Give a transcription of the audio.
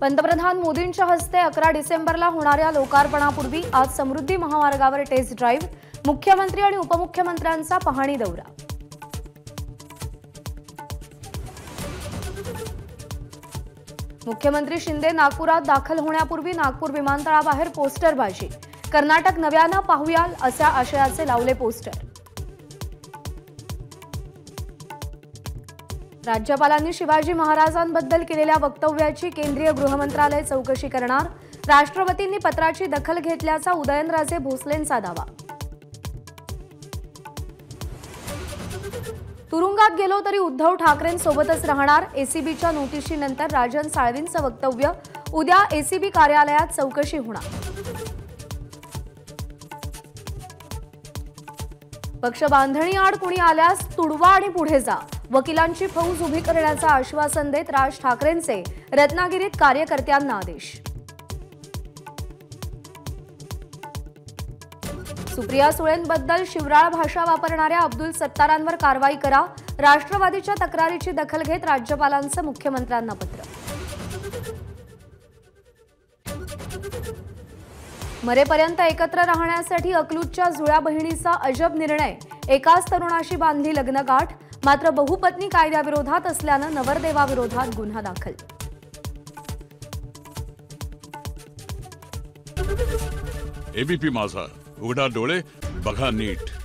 पंतप्रधान मोदींच्या हस्ते अकरा डिसेंबरला होणाऱ्या लोकार्पणापूर्वी आज समृद्धी महामार्गावर टेस्ट ड्राईव्ह मुख्यमंत्री आणि उपमुख्यमंत्र्यांचा पाहणी दौरा. मुख्यमंत्री शिंदे नागपुरात दाखल होण्यापूर्वी नागपूर विमानतळाबाहेर पोस्टरबाजी. कर्नाटक नव्यानं पाहुयाल अशा आशयाचे लावले पोस्टर. राज्यपालांनी शिवाजी महाराजांबद्दल केलेल्या वक्तव्याची केंद्रीय गृहमंत्रालय चौकशी करणार. राष्ट्रपतींनी पत्राची दखल घेतल्याचा उदयनराजे भोसलेंचा दावा. तुरुंगात गेलो तरी उद्धव ठाकरेंसोबतच राहणार. एसीबीच्या नोटिशीनंतर राजन साळवींचं वक्तव्य. उद्या एसीबी कार्यालयात चौकशी होणार. पक्ष बांधणी आड कुणी आल्यास तुडवा आणि पुढे जा. वकिलांची फौज उभी करण्याचं आश्वासन देत राज ठाकरेंचे रत्नागिरीत कार्यकर्त्यांना आदेश. सुप्रिया सुळेंबद्दल शिवराळ भाषा वापरणाऱ्या अब्दुल सत्तारांवर कारवाई करा राष्ट्रवादीच्या तक्रारीची दखल घेत राज्यपालांचं मुख्यमंत्र्यांना पत्र. मरेपर्यंत एकत्र राहण्यासाठी अकलूजच्या जुळ्या बहिणीचा अजब निर्णय एकाच तरुणाशी बांधली लग्नगाठ मात्र बहुपत्नी कायद्याविरोधात असल्यानं नवरदेवाविरोधात गुन्हा दाखल. एबीपी माझा. उघडा डोळे बघा नीट.